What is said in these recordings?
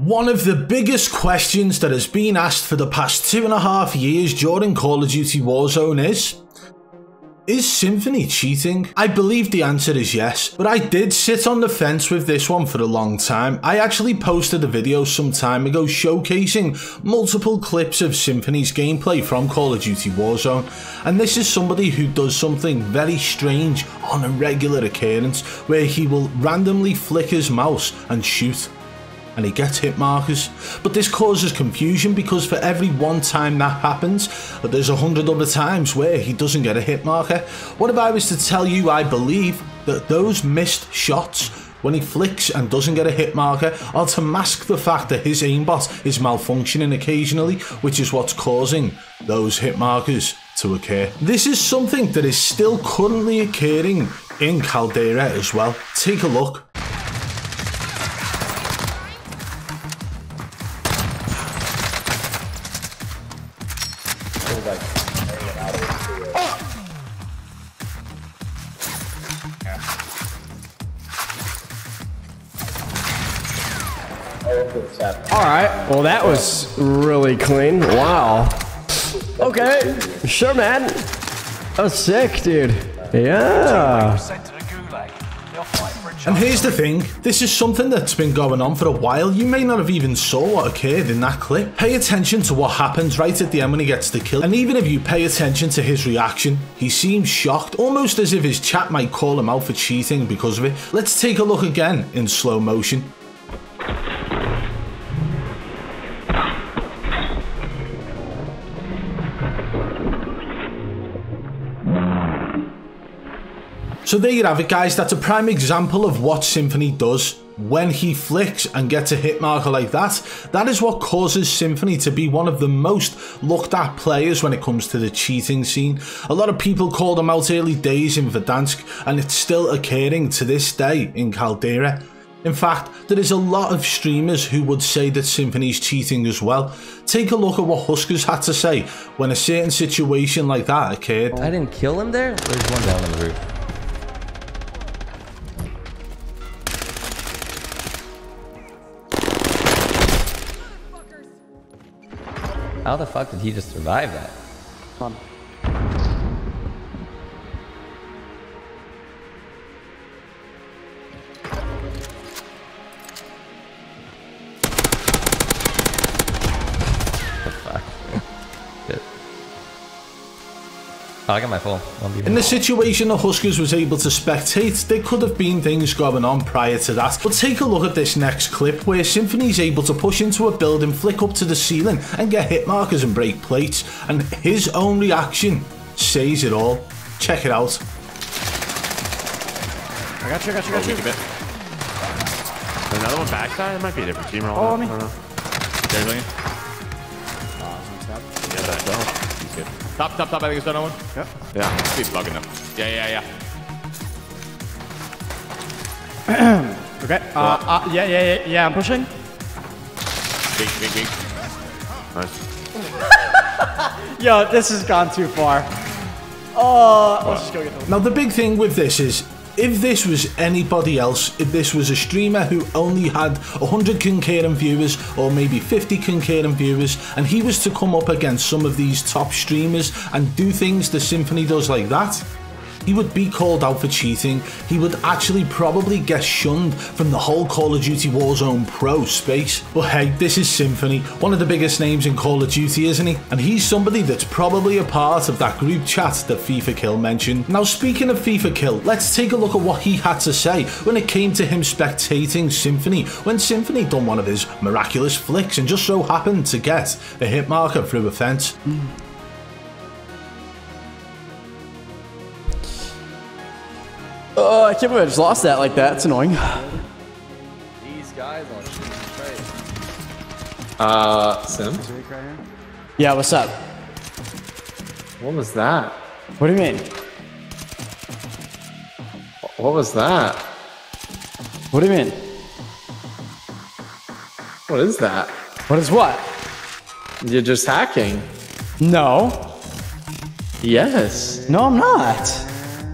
One of the biggest questions that has been asked for the past two and a half years during Call of Duty Warzone is is Symfuhny cheating? I believe the answer is yes, but I did sit on the fence with this one for a long time. I actually posted a video some time ago showcasing multiple clips of Symfuhny's gameplay from Call of Duty Warzone, and this is somebody who does something very strange on a regular occurrence where he will randomly flick his mouse and shoot and he gets hit markers. But this causes confusion because for every one time that happens, there's a hundred other times where he doesn't get a hit marker. What if I was to tell you I believe that those missed shots when he flicks and doesn't get a hit marker are to mask the fact that his aimbot is malfunctioning occasionally, which is what's causing those hit markers to occur. This is something that is still currently occurring in Caldera as well. Take a look. All right. Well, that was really clean. Wow. Okay. Sure, man. That was sick, dude. Yeah. And here's the thing, this is something that's been going on for a while. You may not have even saw what occurred in that clip. Pay attention to what happens right at the end when he gets the kill. And even if you pay attention to his reaction, he seems shocked, almost as if his chat might call him out for cheating because of it. Let's take a look again in slow motion. So there you have it guys, that's a prime example of what Symfuhny does when he flicks and gets a hit marker like that. That is what causes Symfuhny to be one of the most looked at players when it comes to the cheating scene. A lot of people called him out early days in Verdansk and it's still occurring to this day in Caldera. In fact, there is a lot of streamers who would say that Symfuhny's cheating as well. Take a look at what Huskerrs had to say when a certain situation like that occurred. I didn't kill him there? There's one down on the roof. How the fuck did he just survive that? Come on. I got my full. In the situation the Huskerrs was able to spectate, there could have been things going on prior to that. But take a look at this next clip where Symfuhny's able to push into a building, flick up to the ceiling and get hit markers and break plates. And his own reaction says it all. Check it out. I got you, I got you, I got oh, you. Bit. Another one backside? It might be a different team or Oh, me. I don't know. There's Lane. Yeah, that's well. He's good. Top, top, top. I think it's another one. Yep. Yeah. Keep bugging them. Yeah, yeah, yeah. Okay. Uh, uh, yeah, yeah, yeah, yeah, I'm pushing. Big, big, big. Nice. Yo, this has gone too far. Oh, let's just go get the Now the big thing with this is if this was anybody else, if this was a streamer who only had 100 concurrent viewers or maybe 50 concurrent viewers and he was to come up against some of these top streamers and do things the Symfuhny does like that, he would be called out for cheating. He would actually probably get shunned from the whole Call of Duty Warzone Pro space. But hey, this is Symfuhny, one of the biggest names in Call of Duty, isn't he? And he's somebody that's probably a part of that group chat that FifaKill mentioned. Now, speaking of FifaKill, let's take a look at what he had to say when it came to him spectating Symfuhny, when Symfuhny done one of his miraculous flicks and just so happened to get a hit marker through a fence. Hmm. Oh, I can't believe I just lost that like that. It's annoying. These guys on straight. Uh, Sim? Yeah, what's up? What was that? What do you mean? What was that? What do you mean? What is that? What is what? You're just hacking. No. Yes. No, I'm not.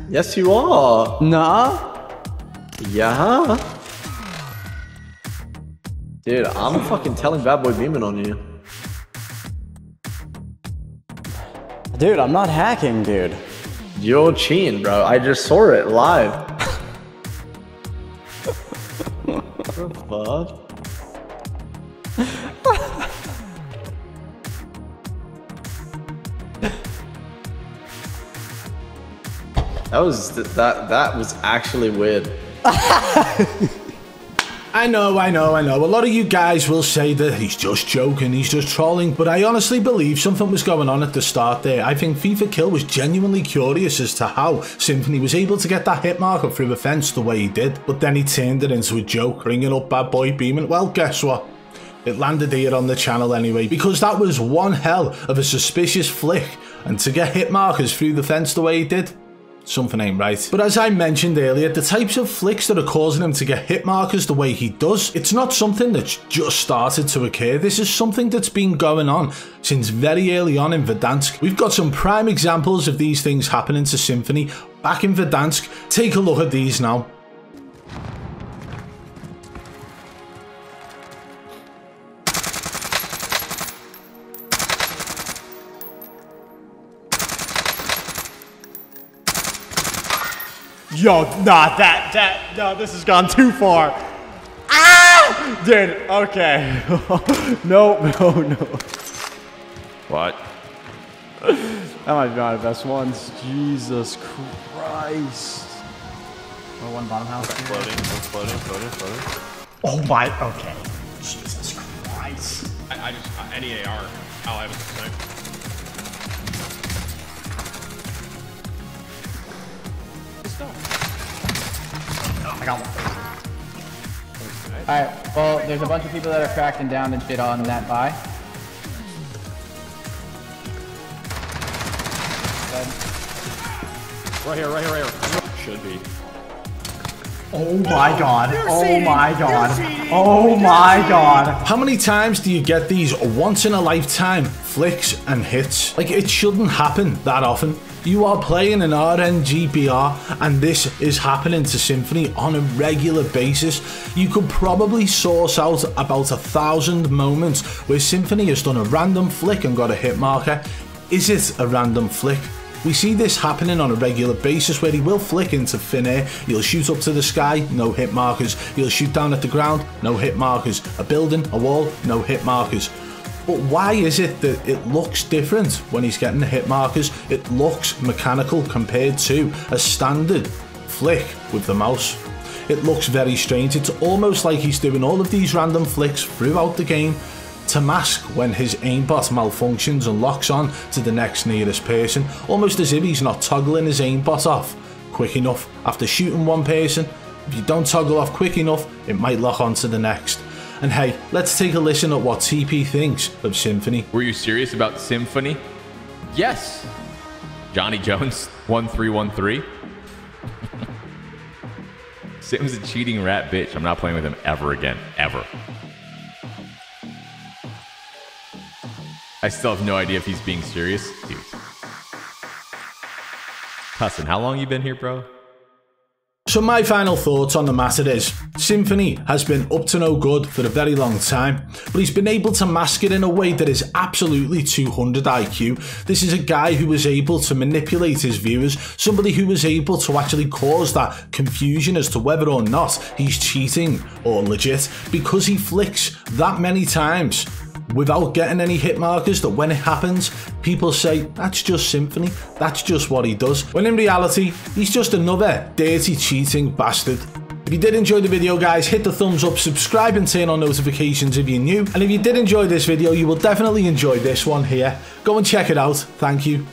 Yes, you are. Nah. Yeah. Dude, I'm fucking telling Bad Boy Beaman on you. Dude, I'm not hacking, dude. You're cheating, bro. I just saw it live. what the fuck? That was that that was actually weird. I know, I know, I know. A lot of you guys will say that he's just joking, he's just trolling, but I honestly believe something was going on at the start there. I think FifaKill was genuinely curious as to how Symfuhny was able to get that hit marker through the fence the way he did, but then he turned it into a joke, ringing up Bad Boy Beaman. Well, guess what? It landed here on the channel anyway, because that was one hell of a suspicious flick, and to get hit markers through the fence the way he did, something ain't right. But as I mentioned earlier, the types of flicks that are causing him to get hit markers the way he does, it's not something that's just started to occur. This is something that's been going on since very early on in Verdansk. We've got some prime examples of these things happening to Symfuhny back in Verdansk. Take a look at these now. Yo, nah, that, that, no, this has gone too far. Ah! Dude, okay. no, no, no. What? That might be one of the best ones. Jesus Christ. Or one bottom house. Floating, floating, floating, floating. Oh my, okay. Jesus Christ. I, I just, uh, any AR, I'll have it I got one. Alright, well, there's a bunch of people that are cracking down and shit on that buy. Right here, right here, right here. Should be. Oh my god. Oh, oh my god. Oh my god. How many times do you get these once in a lifetime flicks and hits? Like, it shouldn't happen that often. You are playing an RNGBR and this is happening to Symfuhny on a regular basis. You could probably source out about a thousand moments where Symfuhny has done a random flick and got a hit marker. Is it a random flick? We see this happening on a regular basis where he will flick into thin air, he'll shoot up to the sky, no hit markers, he'll shoot down at the ground, no hit markers, a building, a wall, no hit markers. But why is it that it looks different when he's getting the hit markers? It looks mechanical compared to a standard flick with the mouse. It looks very strange. It's almost like he's doing all of these random flicks throughout the game to mask when his aimbot malfunctions and locks on to the next nearest person, almost as if he's not toggling his aimbot off quick enough after shooting one person. If you don't toggle off quick enough, it might lock on to the next. And hey, let's take a listen at what TP thinks of Symfuhny. Were you serious about Symfuhny? Yes. Johnny Jones, 1313. Sim's a cheating rat bitch. I'm not playing with him ever again. Ever. I still have no idea if he's being serious. Dude. Cussin, how long you been here, bro? So my final thoughts on the matter is, Symfuhny has been up to no good for a very long time, but he's been able to mask it in a way that is absolutely 200 IQ. This is a guy who was able to manipulate his viewers, somebody who was able to actually cause that confusion as to whether or not he's cheating or legit, because he flicks that many times without getting any hit markers that when it happens, people say, that's just Symfuhny, that's just what he does. When in reality, he's just another dirty cheating bastard. If you did enjoy the video guys, hit the thumbs up, subscribe and turn on notifications if you're new. And if you did enjoy this video, you will definitely enjoy this one here. Go and check it out. Thank you.